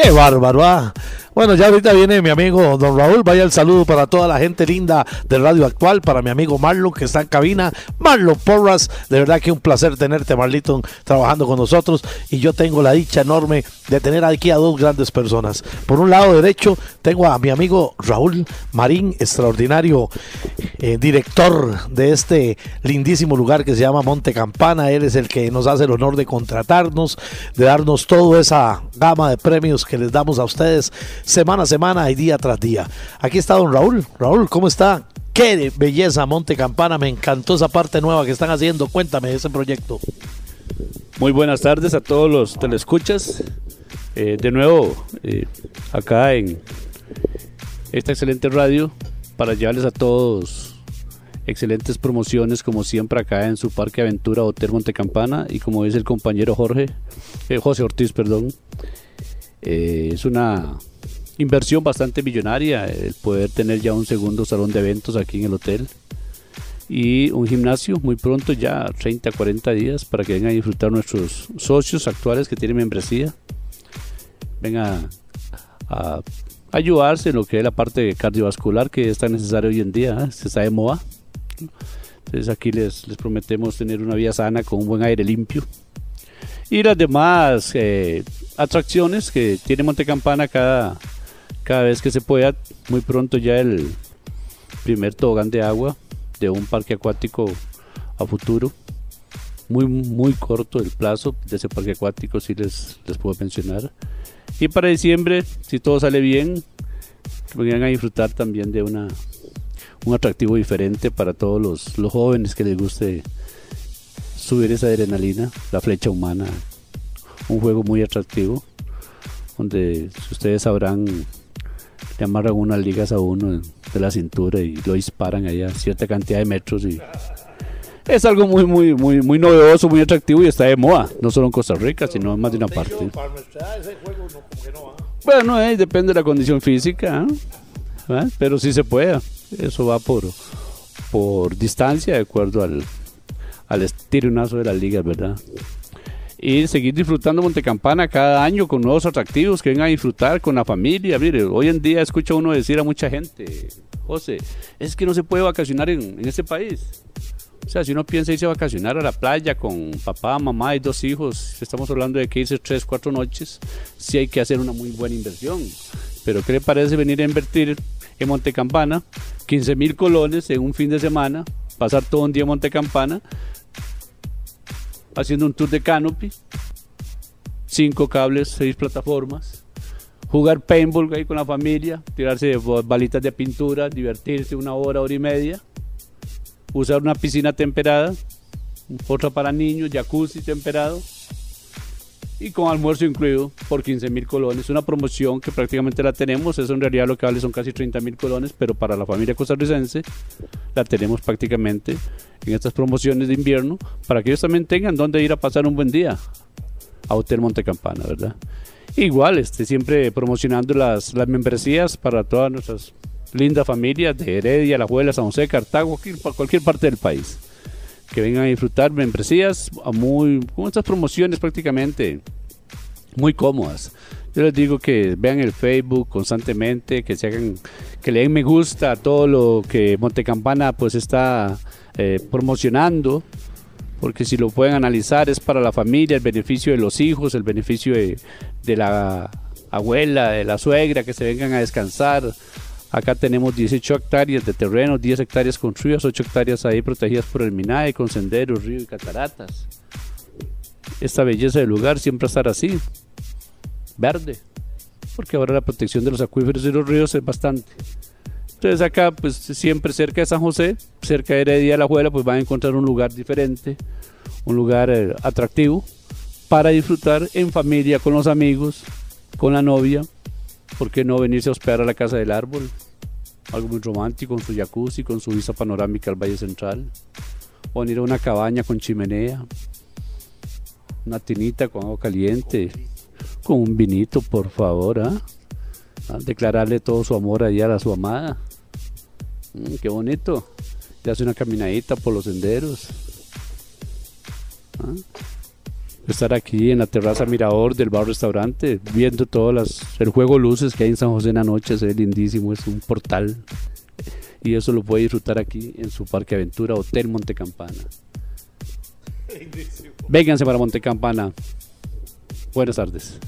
Qué bárbaro, ah. Bueno, ya ahorita viene mi amigo Don Raúl. Vaya el saludo para toda la gente linda de Radio Actual, para mi amigo Marlon que está en cabina. Marlon Porras, de verdad que un placer tenerte, Marlito, trabajando con nosotros. Y yo tengo la dicha enorme de tener aquí a dos grandes personas. Por un lado derecho tengo a mi amigo Raúl Marín, extraordinario eh, director de este lindísimo lugar que se llama Monte Campana. Él es el que nos hace el honor de contratarnos, de darnos toda esa gama de premios que les damos a ustedes semana a semana y día tras día. Aquí está don Raúl. Raúl, ¿cómo está? Qué belleza Monte Campana, me encantó esa parte nueva que están haciendo. Cuéntame de ese proyecto. Muy buenas tardes a todos los telescuchas. Eh, de nuevo, eh, acá en esta excelente radio para llevarles a todos excelentes promociones como siempre acá en su Parque Aventura Hotel Montecampana y como dice el compañero Jorge, eh, José Ortiz, perdón, es una inversión bastante millonaria el poder tener ya un segundo salón de eventos aquí en el hotel y un gimnasio muy pronto, ya 30, 40 días, para que vengan a disfrutar nuestros socios actuales que tienen membresía. Vengan a, ayudarse en lo que es la parte cardiovascular que es tan necesaria hoy en día, ¿eh? se está de moda. Entonces aquí les, prometemos tener una vida sana con un buen aire limpio. Y las demás eh, atracciones que tiene Montecampana cada, cada vez que se pueda. Muy pronto ya el primer tobogán de agua de un parque acuático a futuro. Muy, muy corto el plazo de ese parque acuático, si les, les puedo mencionar. Y para diciembre, si todo sale bien, vengan a disfrutar también de una, un atractivo diferente para todos los, los jóvenes que les guste subir esa adrenalina, la flecha humana. Un juego muy atractivo, donde ustedes sabrán le amarran unas ligas a uno de la cintura y lo disparan allá a cierta cantidad de metros y es algo muy muy muy muy novedoso, muy atractivo y está de moda, no solo en Costa Rica, sino en más de una parte. Bueno, eh, depende de la condición física, ¿eh? pero sí se puede. Eso va por por distancia de acuerdo al al estironazo de las ligas, ¿verdad? Y seguir disfrutando Montecampana cada año con nuevos atractivos que vengan a disfrutar con la familia. Mire, hoy en día escucha uno decir a mucha gente, José, es que no se puede vacacionar en, este país. O sea, si uno piensa irse a vacacionar a la playa con papá, mamá y dos hijos, estamos hablando de que irse tres, cuatro noches, sí hay que hacer una muy buena inversión. Pero ¿qué le parece venir a invertir en Montecampana 15 mil colones en un fin de semana, pasar todo un día en Montecampana haciendo un tour de canopy, cinco cables, seis plataformas, jugar paintball ahí con la familia, tirarse balitas de pintura, divertirse una hora, hora y media, usar una piscina temperada, otra para niños, jacuzzi temperado y con almuerzo incluido por 15 mil colones. Una promoción que prácticamente la tenemos, eso en realidad lo que vale son casi 30 mil colones, pero para la familia costarricense la tenemos prácticamente en estas promociones de invierno para que ellos también tengan donde ir a pasar un buen día a Hotel Montecampana, ¿verdad? Igual, este, siempre promocionando las, las membresías para todas nuestras lindas familias de Heredia, La Juela, San José, Cartago, cualquier, cualquier parte del país que vengan a disfrutar membresías muy, con estas promociones prácticamente muy cómodas. Yo les digo que vean el Facebook constantemente, que se hagan, que le den me gusta a todo lo que Montecampana pues está eh, promocionando, porque si lo pueden analizar es para la familia, el beneficio de los hijos, el beneficio de, la abuela, de la suegra, que se vengan a descansar, Acá tenemos 18 hectáreas de terreno, 10 hectáreas construidas, 8 hectáreas ahí protegidas por el MINAE, con senderos, ríos y cataratas. Esta belleza del lugar siempre estar así, verde, porque ahora la protección de los acuíferos y los ríos es bastante. Entonces acá, pues siempre cerca de San José, cerca de Heredia de la Juela, pues van a encontrar un lugar diferente, un lugar eh, atractivo para disfrutar en familia, con los amigos, con la novia, ¿Por qué no venirse a hospedar a la Casa del Árbol? Algo muy romántico, con su jacuzzi, con su vista panorámica al Valle Central. O venir a una cabaña con chimenea. Una tinita con agua caliente. Con un vinito, por favor. ¿Ah? Declararle todo su amor allá a su amada. Mm, qué bonito. Y hace una caminadita por los senderos. ¿Ah? estar aquí en la terraza Mirador del bar restaurante, viendo todo las, el juego luces que hay en San José en la noche, es lindísimo, es un portal. Y eso lo puede disfrutar aquí en su Parque Aventura Hotel Montecampana. Vénganse para Montecampana. Buenas tardes.